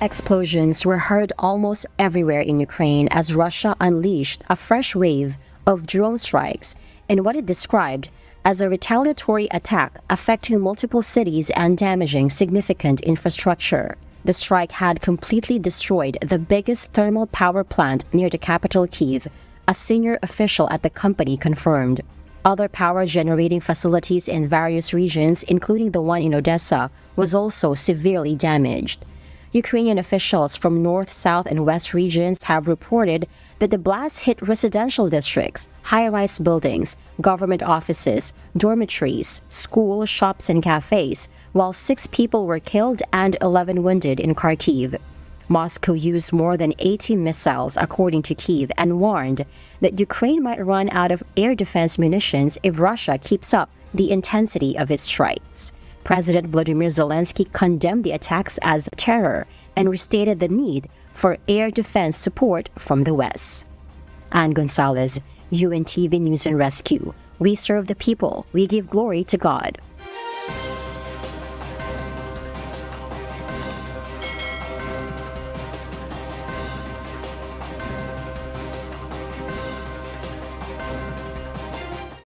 Explosions were heard almost everywhere in Ukraine as Russia unleashed a fresh wave of drone strikes in what it described as a retaliatory attack affecting multiple cities and damaging significant infrastructure. The strike had completely destroyed the biggest thermal power plant near the capital Kiev, a senior official at the company confirmed. Other power generating facilities in various regions, including the one in Odessa, was also severely damaged. Ukrainian officials from north, south, and west regions have reported that the blast hit residential districts, high rise buildings, government offices, dormitories, schools, shops, and cafes, while six people were killed and 11 wounded in Kharkiv. Moscow used more than 80 missiles, according to Kiev, and warned that Ukraine might run out of air defense munitions if Russia keeps up the intensity of its strikes. President Vladimir Zelensky condemned the attacks as terror and restated the need for air defense support from the West. Anne Gonzalez, UNTV News and Rescue. We serve the people. We give glory to God.